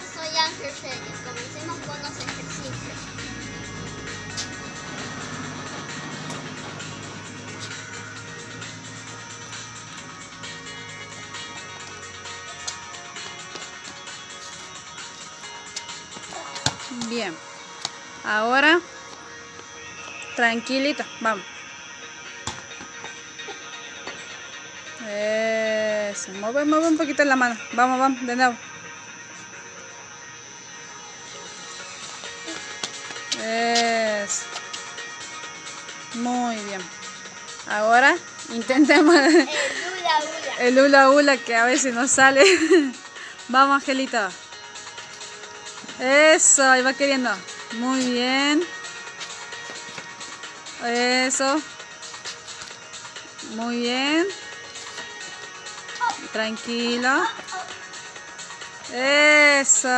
soy Ángel Reyes. Comencemos con los ejercicios. Bien. Ahora, tranquilito, vamos. Eso, mueve, mueve un poquito la mano. Vamos, vamos, de nuevo. Eso. Muy bien. Ahora intentemos El hula hula. el hula hula que a veces no sale. Vamos, Angelito. Eso, ahí va queriendo. Muy bien. Eso. Muy bien. Tranquilo. Eso.